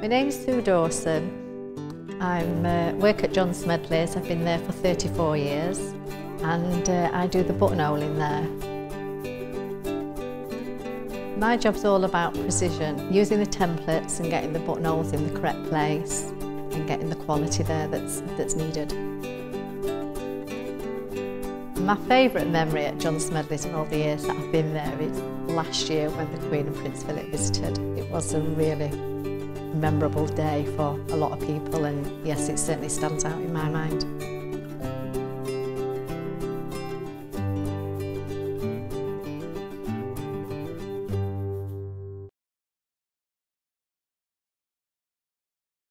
My name's Sue Dawson. I uh, work at John Smedley's. I've been there for 34 years and uh, I do the buttonhole in there. My job's all about precision, using the templates and getting the buttonholes in the correct place and getting the quality there that's, that's needed. My favourite memory at John Smedley's in all the years that I've been there is last year when the Queen and Prince Philip visited. It was a really memorable day for a lot of people and yes, it certainly stands out in my mind.